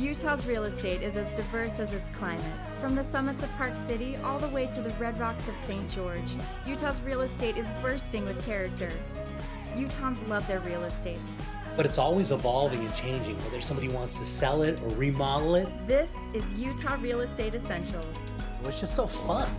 Utah's real estate is as diverse as its climates. From the summits of Park City all the way to the red rocks of St. George, Utah's real estate is bursting with character. Utahns love their real estate. But it's always evolving and changing, whether somebody wants to sell it or remodel it. This is Utah Real Estate Essentials. It's just so fun.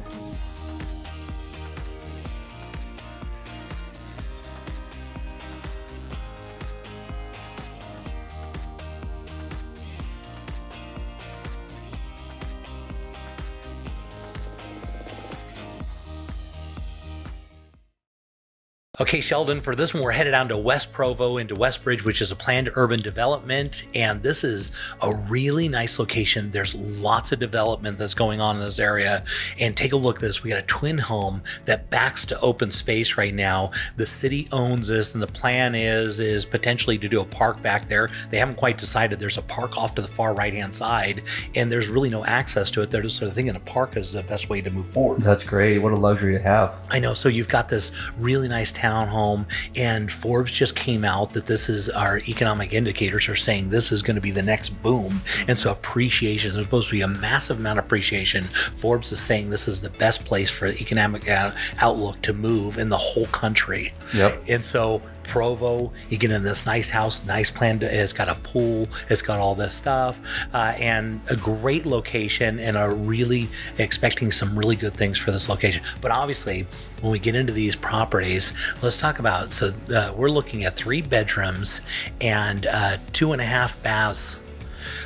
Okay, Sheldon, for this one, we're headed down to West Provo into Westbridge, which is a planned urban development. And this is a really nice location. There's lots of development that's going on in this area. And take a look at this. We got a twin home that backs to open space right now. The city owns this, and the plan is is potentially to do a park back there. They haven't quite decided. There's a park off to the far right hand side, and there's really no access to it. They're just sort of thinking a park is the best way to move forward. That's great. What a luxury to have. I know. So you've got this really nice townhome, and Forbes just came out that this is our economic indicators are saying this is going to be the next boom. And so appreciation is supposed to be a massive amount of appreciation. Forbes is saying this is the best place for economic uh, outlook to move in the whole country. Yep. And so Provo, you get in this nice house, nice plan. To, it's got a pool, it's got all this stuff, uh, and a great location, and are really expecting some really good things for this location. But obviously, when we get into these properties, let's talk about. So uh, we're looking at three bedrooms and uh, two and a half baths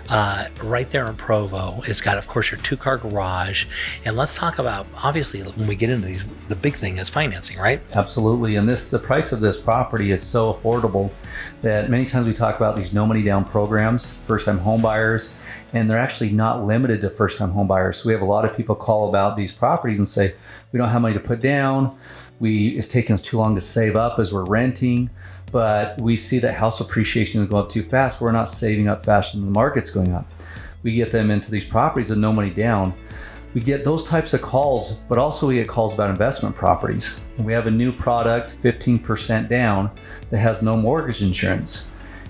uh, right there in Provo. It's got, of course, your two car garage. And let's talk about obviously when we get into these, the big thing is financing, right? Absolutely. And this the price of this property is so affordable that many times we talk about these no money down programs, first time home buyers, and they're actually not limited to first time home buyers. So we have a lot of people call about these properties and say, we don't have money to put down. We it's taking us too long to save up as we're renting but we see that house appreciation is going up too fast. We're not saving up faster than the market's going up. We get them into these properties with no money down. We get those types of calls, but also we get calls about investment properties. And we have a new product, 15% down, that has no mortgage insurance.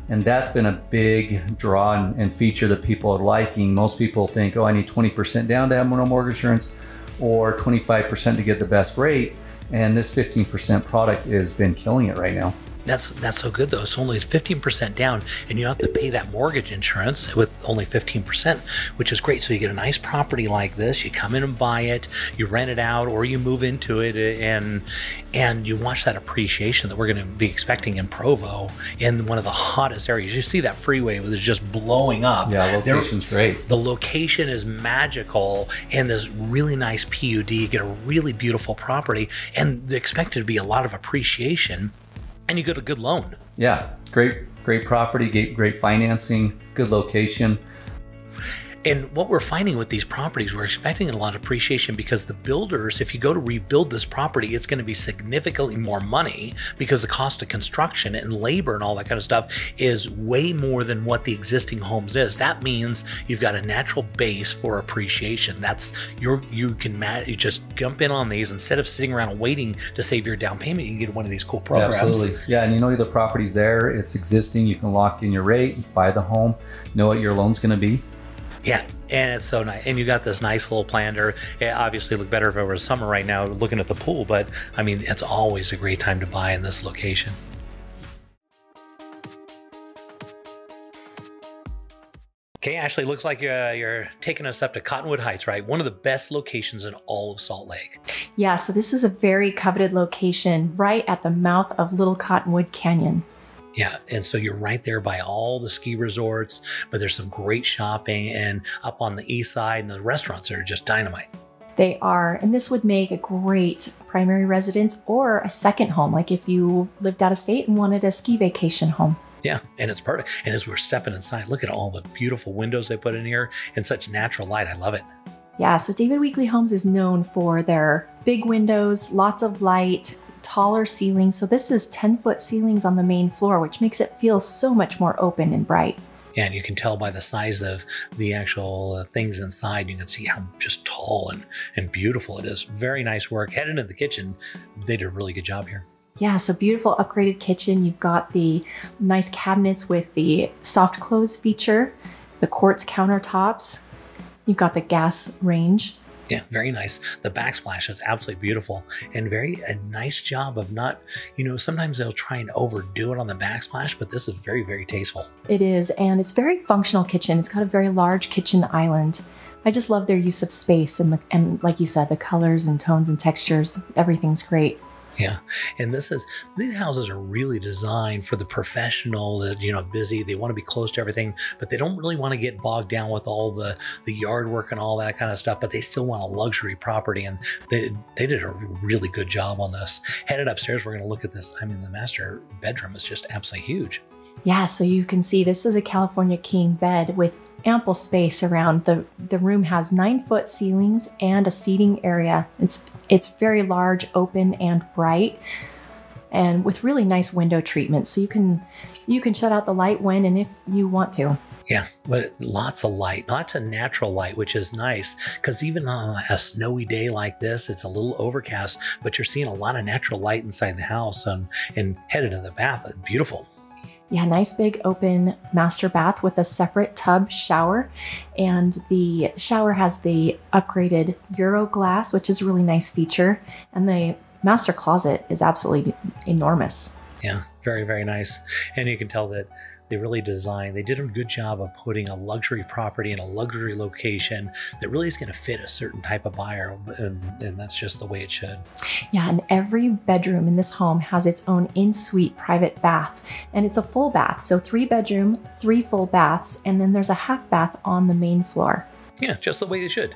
And that's been a big draw and feature that people are liking. Most people think, oh, I need 20% down to have no mortgage insurance or 25% to get the best rate. And this 15% product has been killing it right now. That's that's so good though. It's only 15% down, and you don't have to pay that mortgage insurance with only 15%, which is great. So you get a nice property like this. You come in and buy it, you rent it out, or you move into it, and and you watch that appreciation that we're going to be expecting in Provo, in one of the hottest areas. You see that freeway with it just blowing up. Yeah, location's great. The location is magical, and this really nice PUD. You get a really beautiful property, and expected to be a lot of appreciation and you get a good loan. Yeah, great, great property, great financing, good location. And what we're finding with these properties, we're expecting a lot of appreciation because the builders, if you go to rebuild this property, it's going to be significantly more money because the cost of construction and labor and all that kind of stuff is way more than what the existing homes is. That means you've got a natural base for appreciation. That's your you can you just jump in on these instead of sitting around waiting to save your down payment. You can get one of these cool programs. Absolutely, yeah. And you know the property's there; it's existing. You can lock in your rate, buy the home, know what your loan's going to be yeah, and it's so nice. And you got this nice little planter. It obviously look better if it was summer right now, looking at the pool. But I mean, it's always a great time to buy in this location. Okay, Ashley, looks like uh, you're taking us up to Cottonwood Heights, right? One of the best locations in all of Salt Lake. Yeah, so this is a very coveted location right at the mouth of Little Cottonwood Canyon. Yeah, and so you're right there by all the ski resorts, but there's some great shopping and up on the east side, and the restaurants are just dynamite. They are, and this would make a great primary residence or a second home, like if you lived out of state and wanted a ski vacation home. Yeah, and it's perfect. And as we're stepping inside, look at all the beautiful windows they put in here and such natural light. I love it. Yeah, so David Weekley Homes is known for their big windows, lots of light, taller ceilings. So this is 10 foot ceilings on the main floor, which makes it feel so much more open and bright. Yeah, and you can tell by the size of the actual uh, things inside, you can see how just tall and, and beautiful it is. Very nice work. Heading into the kitchen, they did a really good job here. Yeah, so beautiful upgraded kitchen. You've got the nice cabinets with the soft close feature the quartz countertops. You've got the gas range. Yeah, very nice. The backsplash is absolutely beautiful and very a nice job of not, you know, sometimes they'll try and overdo it on the backsplash, but this is very, very tasteful. It is, and it's very functional kitchen. It's got a very large kitchen island. I just love their use of space and the, and like you said, the colors and tones and textures. Everything's great. Yeah. And this is, these houses are really designed for the professional that, you know, busy. They want to be close to everything, but they don't really want to get bogged down with all the, the yard work and all that kind of stuff, but they still want a luxury property. And they, they did a really good job on this. Headed upstairs, we're going to look at this. I mean, the master bedroom is just absolutely huge. Yeah, so you can see this is a California king bed with ample space around the the room has nine foot ceilings and a seating area it's it's very large open and bright and with really nice window treatment so you can you can shut out the light when and if you want to yeah, but lots of light, lots of natural light, which is nice because even on a snowy day like this, it's a little overcast, but you're seeing a lot of natural light inside the house and, and headed to the bath. Beautiful. Yeah, nice big open master bath with a separate tub shower. And the shower has the upgraded Euro glass, which is a really nice feature. And the master closet is absolutely enormous. Yeah, very, very nice. And you can tell that they really designed, they did a good job of putting a luxury property in a luxury location that really is going to fit a certain type of buyer. And, and that's just the way it should. Yeah, and every bedroom in this home has its own in suite private bath. And it's a full bath. So three bedroom, three full baths, and then there's a half bath on the main floor. Yeah, just the way it should.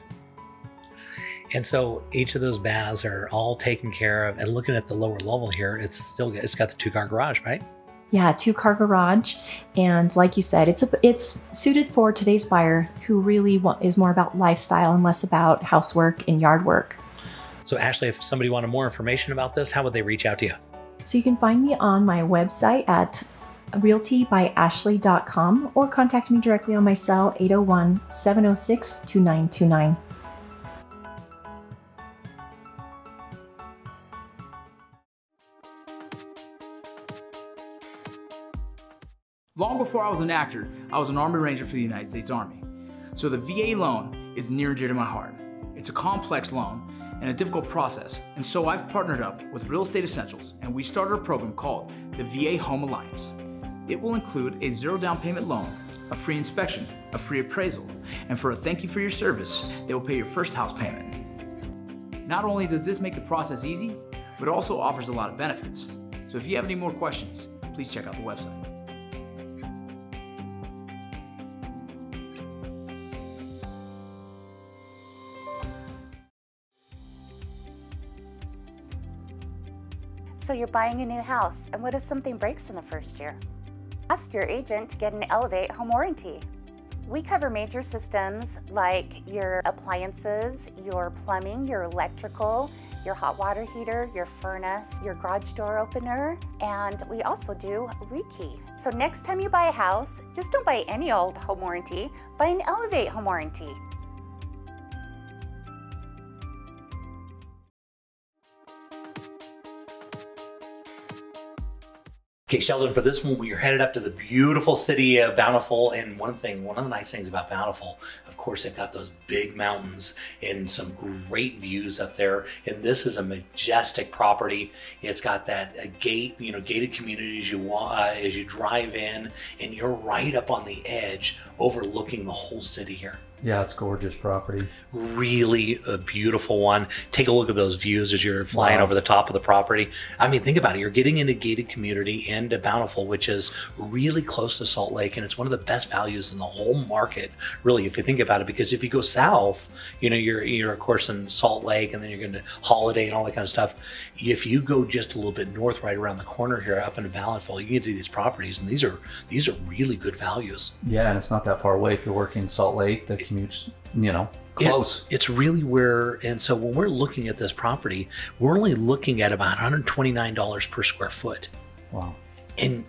And so each of those baths are all taken care of. And looking at the lower level here, it's still it's got the two car garage, right? Yeah, two car garage, and like you said, it's a, it's suited for today's buyer who really want, is more about lifestyle and less about housework and yard work. So, Ashley, if somebody wanted more information about this, how would they reach out to you? So, you can find me on my website at realtybyashley.com or contact me directly on my cell 801 706 2929. Long before I was an actor, I was an Army Ranger for the United States Army. So the VA loan is near and dear to my heart. It's a complex loan and a difficult process, and so I've partnered up with Real Estate Essentials and we started a program called the VA Home Alliance. It will include a zero down payment loan, a free inspection, a free appraisal, and for a thank you for your service, they will pay your first house payment. Not only does this make the process easy, but it also offers a lot of benefits. So if you have any more questions, please check out the website. So you're buying a new house, and what if something breaks in the first year? Ask your agent to get an Elevate home warranty. We cover major systems like your appliances, your plumbing, your electrical, your hot water heater, your furnace, your garage door opener, and we also do rekey. So next time you buy a house, just don't buy any old home warranty, buy an Elevate home warranty. Okay, Sheldon, for this one, we are headed up to the beautiful city of Bountiful. And one thing, one of the nice things about Bountiful, of course, they've got those big mountains and some great views up there. And this is a majestic property. It's got that uh, gate, you know, gated community as you uh, as you drive in, and you're right up on the edge, overlooking the whole city here. Yeah, it's gorgeous property. Really a beautiful one. Take a look at those views as you're flying Wow. over the top of the property. I mean, think about it. You're getting into gated community into Bountiful, which is really close to Salt Lake, and it's one of the best values in the whole market, really, if you think about it. Because if you go south, you know, you're you're of course in Salt Lake, and then you're going to Holladay and all that kind of stuff. If you go just a little bit north, right around the corner here, up into Bountiful, you can get to these properties, and these are these are really good values. Yeah, and it's not that far away if you're working in Salt Lake. The commute's, you know, It- close. it's really where, and so when we're looking at this property, we're only looking at about $129 per square foot wow. in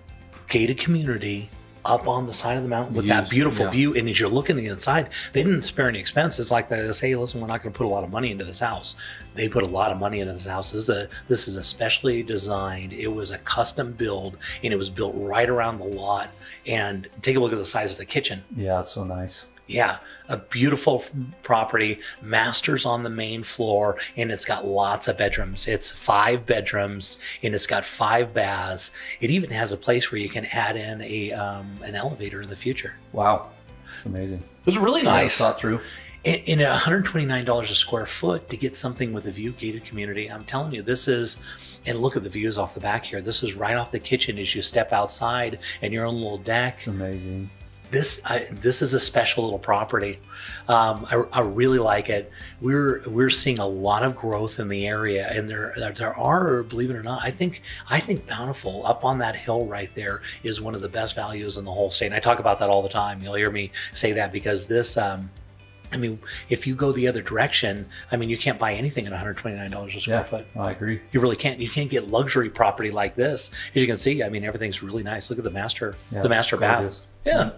gated community up on the side of the mountain with Views, that beautiful yeah. view. And as you're looking the inside, they didn't spare any expense. It's like they say, hey, listen, we're not going to put a lot of money into this house. They put a lot of money into this house. This is a this is a specially designed. It was a custom build, and it was built right around the lot. And take a look at the size of the kitchen. Yeah, it's so nice. Yeah, a beautiful property, masters on the main floor, and it's got lots of bedrooms. It's five bedrooms, and it's got five baths. It even has a place where you can add in a um, an elevator in the future. Wow, it's amazing. It was really Yeah, nice. thought through. In, in $129 a square foot to get something with a view gated community, I'm telling you, this is, and look at the views off the back here. This is right off the kitchen as you step outside and your own little deck. It's amazing. This I, this is a special little property. Um, I, I really like it. We're we're seeing a lot of growth in the area, and there there- are, believe it or not, I think I think Bountiful up on that hill right there is one of the best values in the whole state. And I talk about that all the time. You'll hear me say that because this. Um, I mean, if you go the other direction, I mean, you can't buy anything at $129 a square Yeah, foot. I agree. You really can't. You can't get luxury property like this. As you can see, I mean, everything's really nice. Look at the master, Yeah, the master gorgeous. bath. Yeah.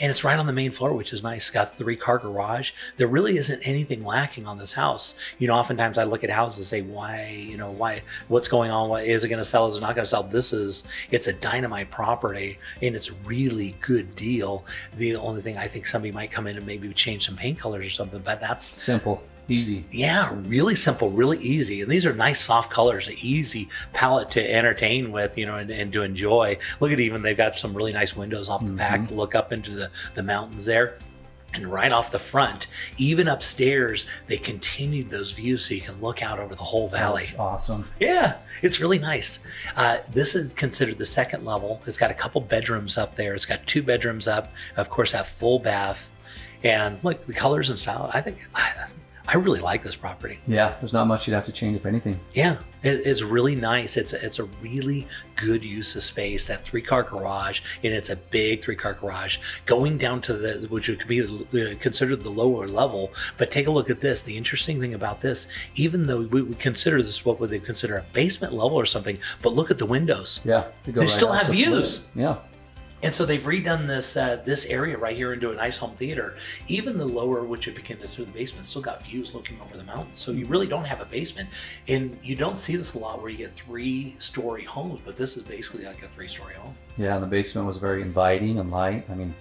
And it's right on the main floor, which is nice. It's got three car garage. There really isn't anything lacking on this house. You know, oftentimes I look at houses and say, why, you know, why, what's going on? What is it going to sell? Is it not going to sell? This is, it's a dynamite property and it's a really good deal. The only thing I think somebody might come in and maybe change some paint colors or something, but that's Simple, easy. yeah, really simple, really easy. And these are nice soft colors, easy palette to entertain with, you know, and, and to enjoy. Look at even they've got some really nice windows off the back to look up into the, the mountains there. And right off the front, even upstairs, they continued those views so you can look out over the whole valley. That's awesome. Yeah, it's really nice. Uh, this is considered the second level. It's got a couple bedrooms up there. It's got two bedrooms up. Of course, that full bath. And look, the colors and style. I think I, I really like this property. Yeah, there's not much you'd have to change if anything. Yeah, it, it's really nice. It's a, it's a really good use of space. That three car garage, and it's a big three car garage going down to the which would be uh, considered the lower level. But take a look at this. The interesting thing about this, even though we would consider this what would they consider a basement level or something, but look at the windows. Yeah, they, They right still have views. flip. Yeah, And so they've redone this uh, this area right here into a nice home theater. Even the lower, which would be considered the basement, still got views looking over the mountains. So you really don't have a basement, and you don't see this a lot where you get three story homes. But this is basically like a three story home. yeah. And the basement was very inviting and light. I mean,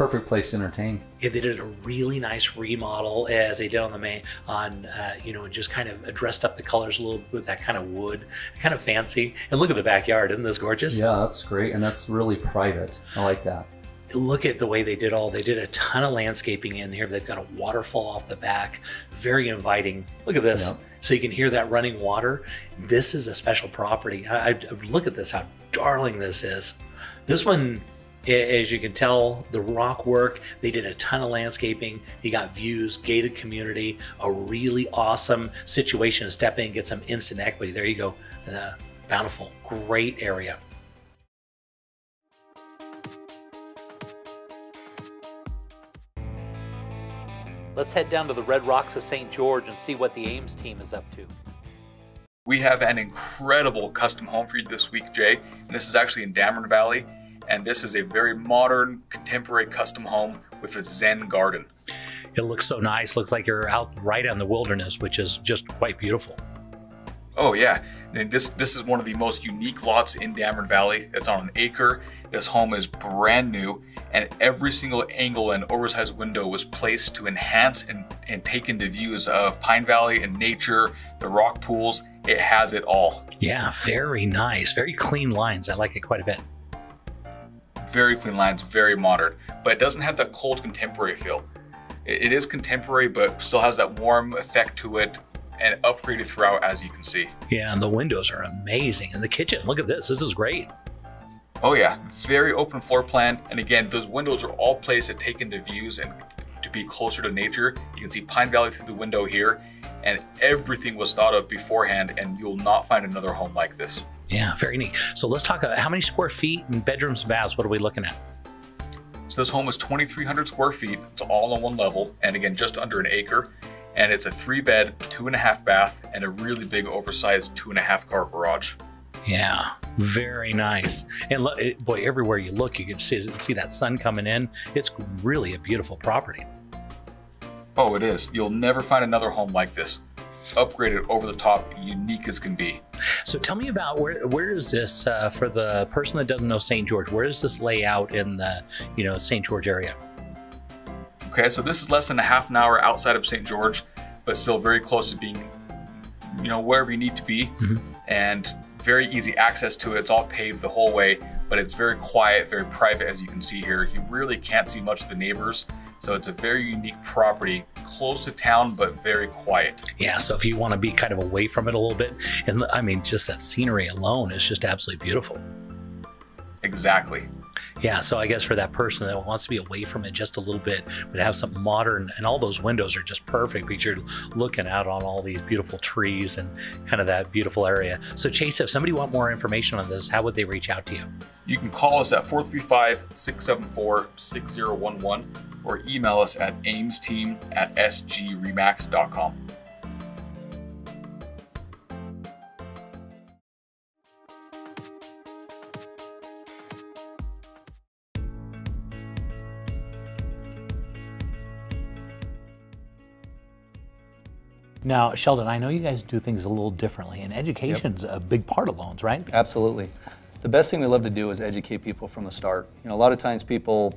perfect place to entertain. Yeah, they did a really nice remodel as they did on the main on uh, you know and just kind of dressed up the colors a little with that kind of wood, kind of fancy. And look at the backyard, isn't this gorgeous? Yeah, that's great, and that's really private. I like that. look at the way they did all they did a ton of landscaping in here they've got a waterfall off the back very inviting look at this Yep. so you can hear that running water this is a special property I, I look at this how darling this is this one as you can tell the rock work they did a ton of landscaping you got views gated community a really awesome situation to step in and get some instant equity there you go uh, bountiful great area Let's head down to the Red Rocks of St. George and see what the Ames team is up to. We have an incredible custom home for you this week, Jay. And this is actually in Dammeron Valley. And this is a very modern, contemporary custom home with a Zen garden. It looks so nice. Looks like you're out right in the wilderness, which is just quite beautiful. Oh yeah, and this this is one of the most unique lots in Dammeron Valley. It's on an acre. This home is brand new, and every single angle and oversized window was placed to enhance and, and take in the views of Pine Valley and nature, the rock pools. It has it all. Yeah, very nice. Very clean lines. I like it quite a bit. Very clean lines, very modern, but it doesn't have that cold contemporary feel. It, is contemporary, but still has that warm effect to it, and upgraded throughout, as you can see. Yeah, and the windows are amazing. And the kitchen, look at this. This is great. Oh yeah, very open floor plan. And again, those windows are all placed to take in the views and to be closer to nature. You can see Pine Valley through the window here, and everything was thought of beforehand, and you'll not find another home like this. Yeah, very neat. So let's talk about how many square feet and bedrooms and baths. What are we looking at? So this home is 2,300 square feet. It's all on one level, and again, just under an acre. And it's a three bed, two and a half bath, and a really big oversized two and a half car garage. Yeah, Very nice. And look, it, boy, everywhere you look, you can see, see that sun coming in. It's really a beautiful property. Oh, it is. You'll never find another home like this. Upgraded, over the top, unique as can be. So tell me about where where is this uh, for the person that doesn't know St. George? Where does this lay out in the you know St. George area? Okay, so this is less than a half an hour outside of St. George, but still very close to being, you know, wherever you need to be, and very easy access to it. It's all paved the whole way, but it's very quiet, very private, as you can see here. You really can't see much of the neighbors, so it's a very unique property, close to town, but very quiet. Yeah. So if you want to be kind of away from it a little bit, and I mean, just that scenery alone is just absolutely beautiful. Exactly. Yeah, so I guess for that person that wants to be away from it just a little bit, but have something modern, and all those windows are just perfect because you're looking out on all these beautiful trees and kind of that beautiful area. So, Chase, if somebody want more information on this, how would they reach out to you? You can call us at 435 674 6011 or email us at aimsteam at sgremax.com. Now, Sheldon, I know you guys do things a little differently, and education's a big part of loans, right? Absolutely. The best thing we love to do is educate people from the start. You know, a lot of times people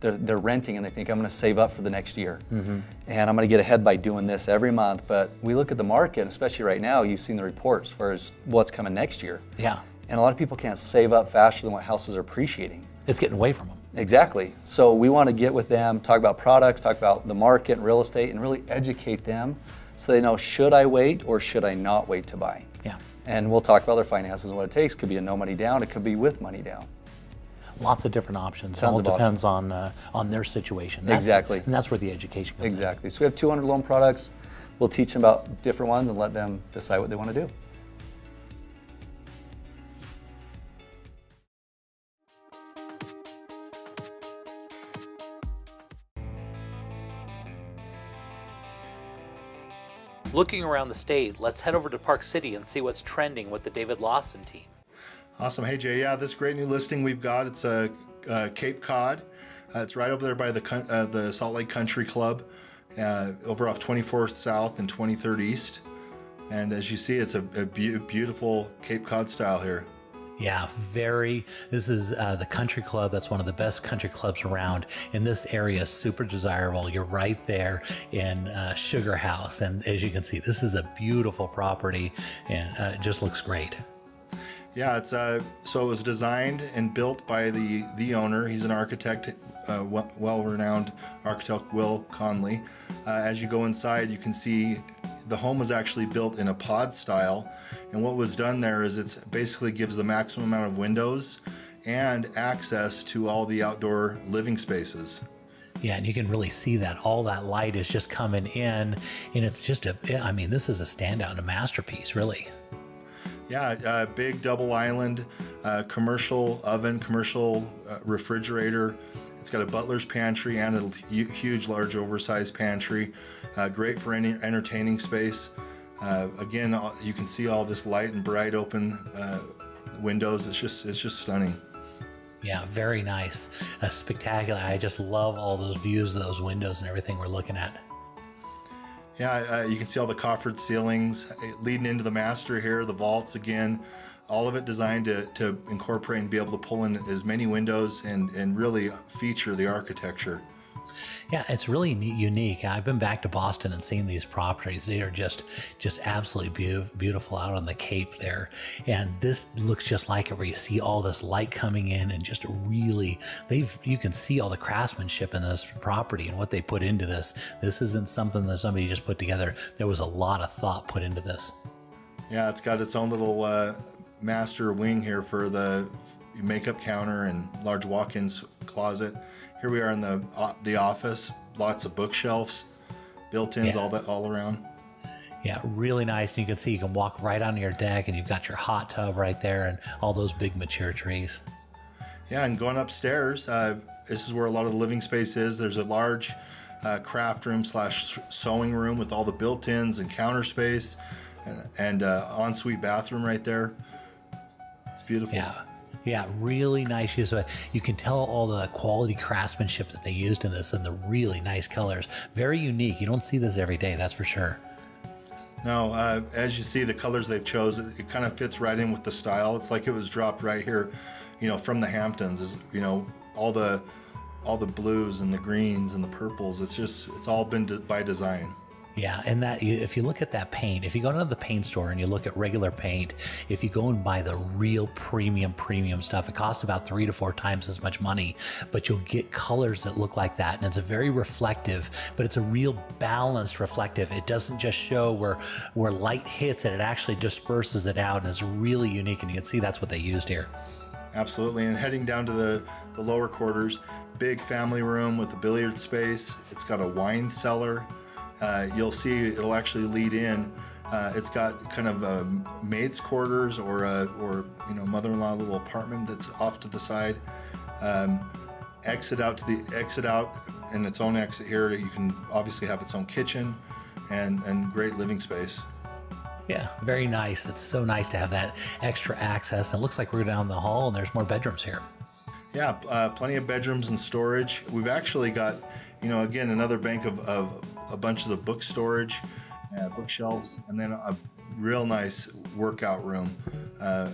they're, they're renting and they think I'm going to save up for the next year, mm-hmm. and I'm going to get ahead by doing this every month. But we look at the market, especially right now. You've seen the reports as far as what's coming next year, Yeah, and a lot of people can't save up faster than what houses are appreciating. it's getting away from them. Exactly. So we want to get with them, talk about products, talk about the market and real estate, and really educate them so they know should I wait or should I not wait to buy. Yeah, And we'll talk about their finances and what it takes. Could be a no money down. It could be with money down. lots of different options. Tons all of depends on uh, on their situation. That's- Exactly. and that's where the education comes. in. Exactly. So we have 200 loan products. We'll teach them about different ones and let them decide what they want to do. Looking around the state, let's head over to Park City and see what's trending with the David Lawson team. Awesome. Hey, Jay. Yeah, this great new listing we've got. It's a, uh Cape Cod. Uh, it's right over there by the uh, the Salt Lake Country Club, uh, over off 24th South and 23rd East. And as you see, it's a, a beau- beautiful Cape Cod style here. Yeah, very. This is uh, the country club. That's one of the best country clubs around. in this area super desirable. You're right there in uh, Sugar House. And as you can see, this is a beautiful property and uh, it just looks great. Yeah, it's uh, so it was designed and built by the the owner. He's an architect, uh, well renowned architect Will Conley. Uh, as you go inside, you can see the home was actually built in a pod style, and what was done there is it basically gives the maximum amount of windows and access to all the outdoor living spaces. Yeah, and you can really see that all that light is just coming in. And it's just a, I mean, this is a standout, a masterpiece, really. Yeah, uh, big double island, uh, commercial oven, commercial uh, refrigerator. It's got a butler's pantry and a huge, large, oversized pantry. Uh, great for any entertaining space. Uh, again, you can see all this light and bright open uh, windows. It's just, it's just stunning. Yeah, very nice. Uh, spectacular. I just love all those views of those windows and everything we're looking at. Yeah, uh, you can see all the coffered ceilings uh, leading into the master here, the vaults again, all of it designed to, to incorporate and be able to pull in as many windows and, and really feature the architecture. Yeah, it's really neat, unique. I've been back to Boston and seen these properties. They are just, just absolutely beau- beautiful out on the Cape there. And this looks just like it, where you see all this light coming in, and just really, they've, you can see all the craftsmanship in this property and what they put into this. This isn't something that somebody just put together. There was a lot of thought put into this. Yeah, it's got its own little uh, master wing here for the makeup counter and large walk-ins closet. Here we are in the uh, the office. Lots of bookshelves, built-ins Yeah. all that all around. Yeah, really nice. And you can see you can walk right onto your deck, and you've got your hot tub right there, and all those big mature trees. Yeah, and going upstairs, uh, this is where a lot of the living space is. There's a large uh, craft room slash sewing room with all the built-ins and counter space, and, and uh, ensuite bathroom right there. It's beautiful. Yeah. Yeah, really nice use of it. You can tell all the quality craftsmanship that they used in this and the really nice colors. Very unique. You don't see this every day, that's for sure. Now, uh, as you see, the colors they've chose, it, it kind of fits right in with the style. It's like it was dropped right here, you know, from the Hamptons. Is you know all the all the blues and the greens and the purples. It's just it's all been de- by design. Yeah, and that if you look at that paint, if you go to the paint store and you look at regular paint, if you go and buy the real premium premium stuff, it costs about three to four times as much money, but you'll get colors that look like that, and it's a very reflective, but it's a real balanced reflective. It doesn't just show where where light hits it; it actually disperses it out, and it's really unique. And you can see that's what they used here. Absolutely. And heading down to the the lower quarters, big family room with a billiard space. It's got a wine cellar. Uh, you'll see it'll actually lead in. Uh, it's got kind of a maid's quarters or a, or you know mother-in-law little apartment that's off to the side. Um, exit out to the exit out and its own exit here. You can obviously have its own kitchen and and great living space. Yeah, very nice. It's so nice to have that extra access. It looks like we're down the hall and there's more bedrooms here. Yeah, uh, plenty of bedrooms and storage. We've actually got, you know, again another bank of, of a bunch of the book storage, uh, bookshelves, and then a real nice workout room. Uh,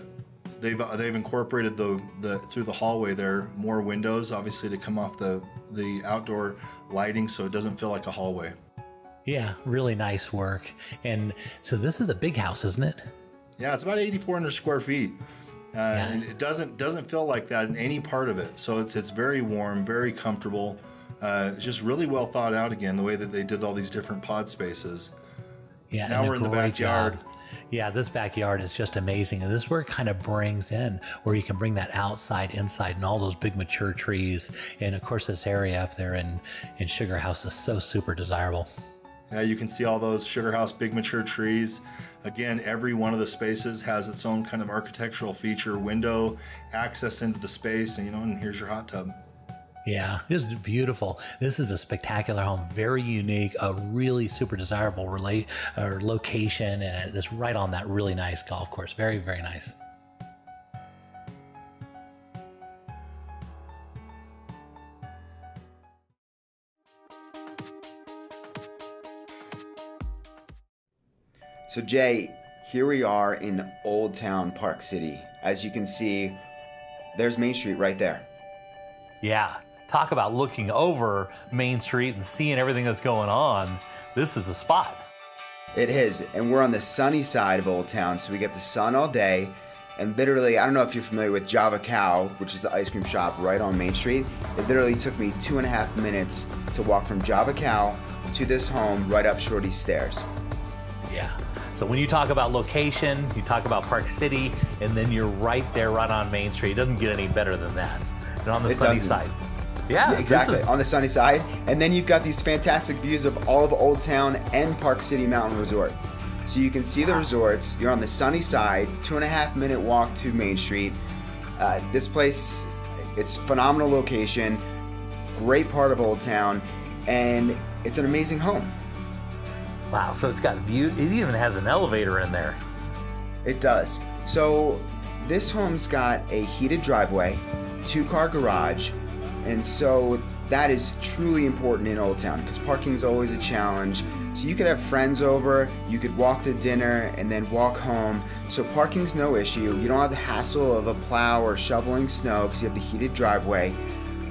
they've they've incorporated the the through the hallway there more windows, obviously to come off the the outdoor lighting, so it doesn't feel like a hallway. Yeah, really nice work. And so this is a big house, isn't it? Yeah, it's about 8,400 square feet. Uh, Yeah. and it doesn't doesn't feel like that in any part of it. So it's it's very warm, very comfortable. Uh, it's just really well thought out again, the way that they did all these different pod spaces. Yeah. Now we're in the backyard. job. Yeah, this backyard is just amazing. And this is where it kind of brings in where you can bring that outside, inside, and all those big mature trees. And of course, this area up there in, in Sugar House is so super desirable. Uh, you can see all those sugar house big mature trees. Again, every one of the spaces has its own kind of architectural feature, window, access into the space, and you know, and here's your hot tub. Yeah, this is beautiful. This is a spectacular home, very unique, a really super desirable relate or location, and it's right on that really nice golf course. Very, very nice. So, Jay, here we are in Old Town Park City. As you can see, there's Main Street right there. Yeah, talk about looking over Main Street and seeing everything that's going on. This is the spot. It is, and we're on the sunny side of Old Town, so we get the sun all day. And literally, I don't know if you're familiar with Java Cow, which is the ice cream shop right on Main Street. It literally took me two and a half minutes to walk from Java Cow to this home right up Shorty's stairs. Yeah. So when you talk about location, you talk about Park City, and then you're right there, right on Main Street. It doesn't get any better than that. And on the It sunny doesn't. side. Yeah, exactly is- on the sunny side and then you've got these fantastic views of all of old town and park city mountain resort so you can see the resorts you're on the sunny side two and a half minute walk to main street uh, this place it's phenomenal location great part of old town and it's an amazing home Wow. So it's got view. It even has an elevator in there. It does. So this home's got a heated driveway, two car garage, and so that is truly important in Old Town because parking is always a challenge. So you could have friends over, you could walk to dinner and then walk home. So parking's no issue. You don't have the hassle of a plow or shoveling snow because you have the heated driveway.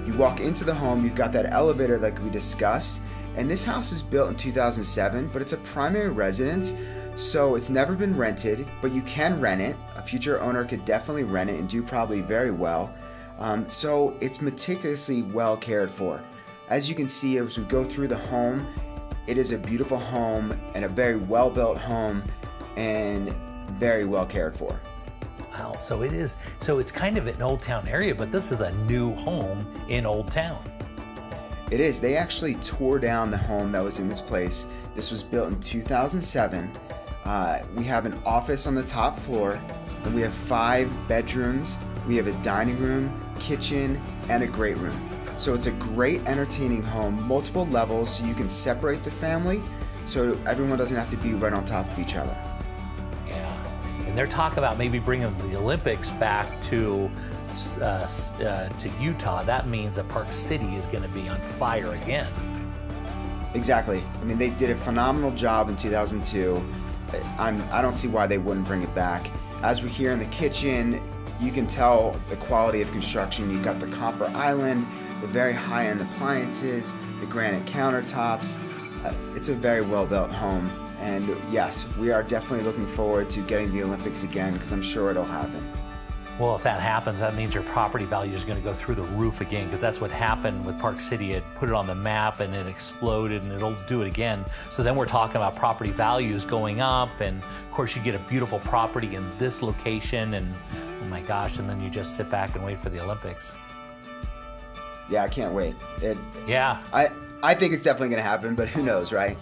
You walk into the home, you've got that elevator like we discussed, and this house is built in 2007, but it's a primary residence, so it's never been rented, but you can rent it. A future owner could definitely rent it and do probably very well. Um, so it's meticulously well cared for. As you can see, as we go through the home, it is a beautiful home and a very well built home and very well cared for. Wow. So it is. So it's kind of an Old Town area, but this is a new home in Old Town. It is. They actually tore down the home that was in this place. This was built in 2007. Uh, we have an office on the top floor, and we have five bedrooms. We have a dining room, kitchen, and a great room. So it's a great entertaining home, multiple levels, so you can separate the family so everyone doesn't have to be right on top of each other. Yeah. And they're talking about maybe bringing the Olympics back to uh, uh, to Utah. That means that Park City is going to be on fire again. Exactly. I mean, they did a phenomenal job in 2002. I'm, I don't see why they wouldn't bring it back. As we hear in the kitchen, you can tell the quality of construction. You've got the copper island, the very high end appliances, the granite countertops. Uh, it's a very well built home. And yes, we are definitely looking forward to getting the Olympics again because I'm sure it'll happen. Well, if that happens, that means your property value is going to go through the roof again because that's what happened with Park City. It put it on the map and it exploded and it'll do it again. So then we're talking about property values going up. And of course, you get a beautiful property in this location. And oh my gosh, and then you just sit back and wait for the Olympics. Yeah, I can't wait. It, yeah. I, I think it's definitely going to happen, but who knows, right?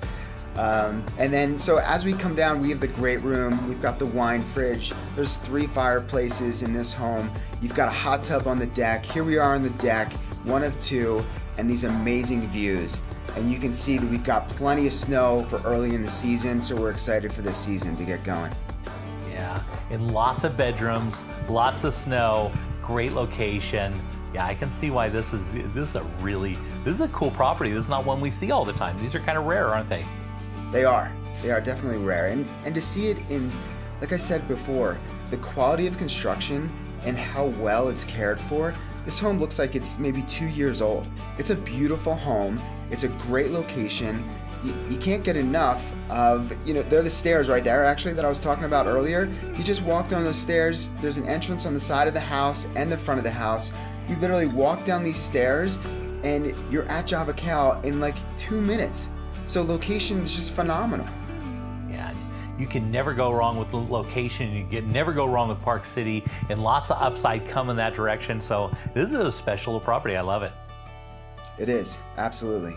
Um, and then, so as we come down, we have the great room. We've got the wine fridge. There's three fireplaces in this home. You've got a hot tub on the deck. Here we are on the deck, one of two, and these amazing views. And you can see that we've got plenty of snow for early in the season, so we're excited for this season to get going. Yeah, and lots of bedrooms, lots of snow, great location. Yeah, I can see why this is this is a really this is a cool property. This is not one we see all the time. These are kind of rare, aren't they? They are. They are definitely rare. And and to see it in like I said before, the quality of construction and how well it's cared for, this home looks like it's maybe two years old. It's a beautiful home. It's a great location. You, you can't get enough of, you know, there are the stairs right there, actually, that I was talking about earlier. You just walk down those stairs, there's an entrance on the side of the house and the front of the house. You literally walk down these stairs and you're at Java Cow in like two minutes. So location is just phenomenal. Yeah, you can never go wrong with the location. You can never go wrong with Park City, and lots of upside come in that direction. So this is a special property. I love it. It is absolutely.